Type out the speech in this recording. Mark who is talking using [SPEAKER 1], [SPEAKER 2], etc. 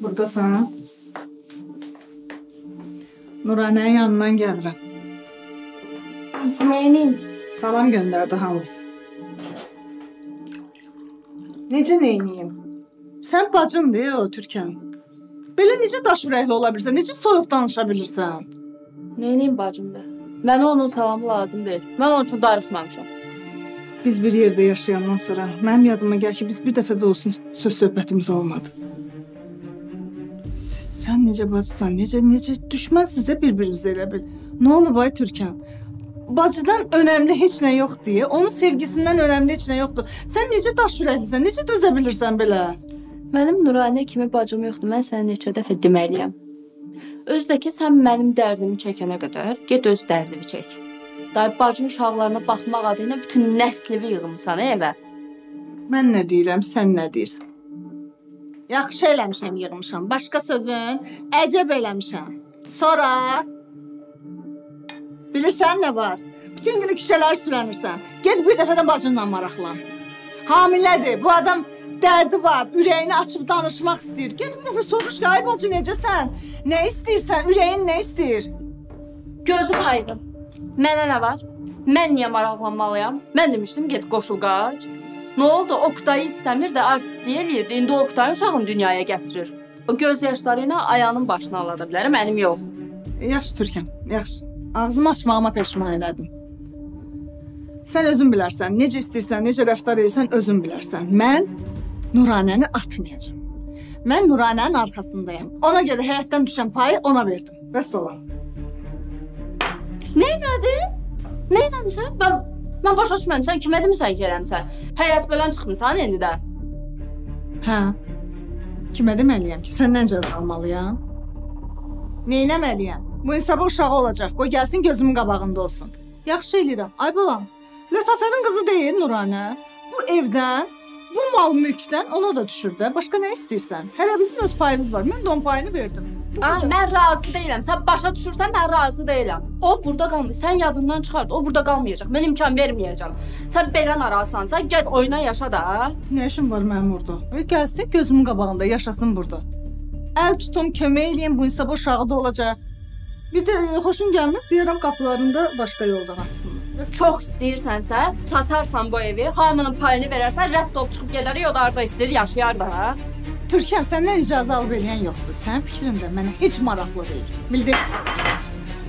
[SPEAKER 1] Burdasan? Nuranənin yanından gəlirəm.
[SPEAKER 2] Nəyinin?
[SPEAKER 1] Salam göndərdi hamısı. Necə neyniyim? Sən bacımdır o Türkan. Belə necə daş ürəkli ola bilirsən? Necə soyuq danışa bilirsən?
[SPEAKER 2] Nəyinin bacımdır? Mənə onun salamı lazım deyil. Mən onun üçün darıxmamışam.
[SPEAKER 1] Biz bir yerdə yaşayandan sonra mənim yadıma gəl ki, biz bir dəfə də olsun söz söhbətimiz olmadı. Sən necə bacısan? Necə necə düşmənsiz də bir-birinizə elə bil. Nə olub ay Türkan? Bacıdan önəmli heç nə yoxdur. Onun sevgisindən önəmli heç nə yoxdur. Sən necə daş ürəklisən? Necə dözə bilirsən belə?
[SPEAKER 2] Mənim Nuranə kimi bacım yoxdur. Mən sənə neçə dəfə deməliyəm. Özdə ki, sən mənim dərdimi çəkənə qədər get öz dərdini çək. Day bacın uşaqlarına baxmaq adı ilə bütün nəslivi yığmısan evə.
[SPEAKER 1] Mən nə deyirəm, sən nə deyirsən? Yaxşı eləmişəm, yığmışam. Başqa sözün əcəb eləmişəm. Sonra bilirsən nə var? Bütün günü küçələri sürənirsən. Get bir dəfə də bacınla maraqlan. Hamilədir. Bu adam dərdi var. Ürəyini açıb danışmaq istəyir. Get bir dəfə soruş ki, ay bacı necəsən? Nə istəyirsən? Ürəyin nə istəyir?
[SPEAKER 2] Gözüm aydın. Mənə nə var? Mən niyə maraqlanmalıyam? Mən demişdim get qoşul qaç. Nə oldu? Oktayı istəmir də artistlik eləyirdi. İndi Oktay uşağını dünyaya gətirir. O göz yaşları ilə ayağının başına alada bilər, mənim yox.
[SPEAKER 1] Yaxşı Türkan, yaxşı. Ağzımı açmağıma peşman elədin. Sən özün bilərsən, necə istəyirsən, necə rəftar edirsən, özün bilərsən. Mən Nuranəni atmayacağam. Mən Nuranənin arxasındayam. Ona görə həyatdan düşən payı ona verdim. Vəssalam.
[SPEAKER 2] Nə etdin? Nə etmisən? Mən mən başa düşmədim. Sən kimə demisən ki, eləmisən? Həyat belən çıxmısan indi də.
[SPEAKER 1] Hə. Kimə deməliyəm ki, səndən cəza almalıyam? Neynəməliyəm? Bu insaba uşağı olacaq. Qoy gəlsin gözümün qabağında olsun. Yaxşı eləyirəm. Ay balam, Lətafətin qızı deyil Nuranə. Bu evdən, bu mal mülkdən ona da düşür də. Başqa nə istəyirsən? Hələ bizim öz payımız var. Mən də onun payını verdim. Bu
[SPEAKER 2] Ay,
[SPEAKER 1] qədər.
[SPEAKER 2] mən razı deyiləm. Sən başa düşürsən, mən razı deyiləm. O burada qalmır. Sən yadından çıxart. O burada qalmayacaq. Mən imkan verməyəcəm. Sən belə narahatsansa, get oyna yaşa da.
[SPEAKER 1] Nə işin var mənim orada? Və gəlsin gözümün qabağında yaşasın burada. Əl tutum, kömək eləyim bu insaba uşağı da olacaq. Bir də e, xoşun gəlməz deyirəm qapılarında başqa yoldan açsınlar. Bəs
[SPEAKER 2] Çox istəyirsənsə, satarsan bu evi, hamının payını verərsən, rədd olub çıxıb gedər, o da arda istəyir, yaşayar da.
[SPEAKER 1] Türkan səndən icazə alıb eləyən yoxdur. Sənin fikrin də mənə heç maraqlı deyil. Bildin?